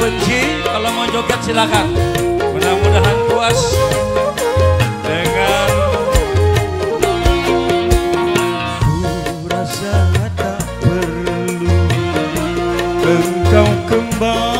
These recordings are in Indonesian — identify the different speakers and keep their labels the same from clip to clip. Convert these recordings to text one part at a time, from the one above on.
Speaker 1: benci, kalau mau joget silakan. Mudah-mudahan puas dengan
Speaker 2: Ku rasa tak perlu engkau kembali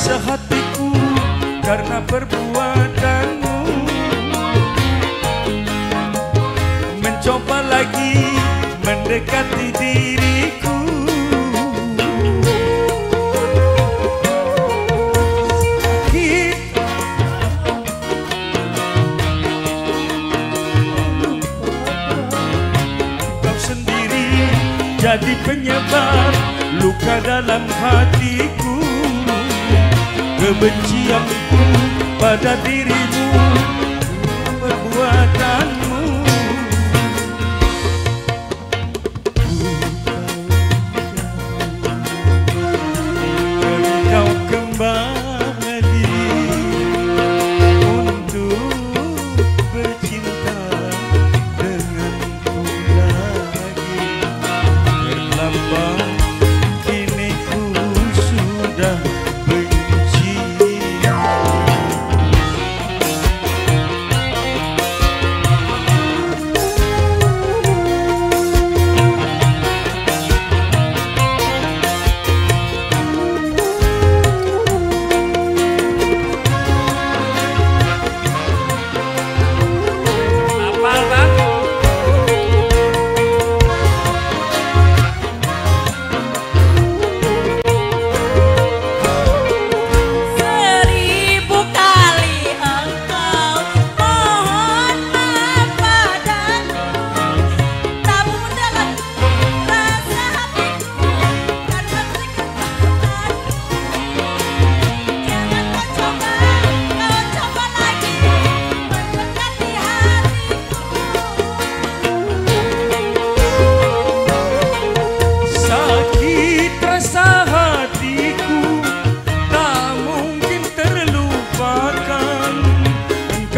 Speaker 2: rasa hatiku karena perbuatanmu. Mencoba lagi mendekati diriku. Kau sendiri jadi penyebab luka dalam hatiku kebencianku pada dirimu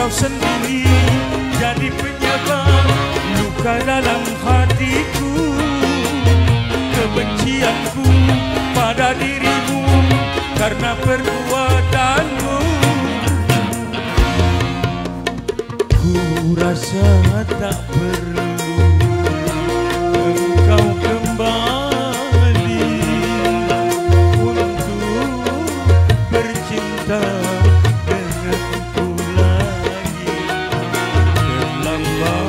Speaker 2: Engkau sendiri jadi penyebab luka dalam hatiku. Kebencianku pada dirimu karena perbuatanmu. Ku rasa tak love.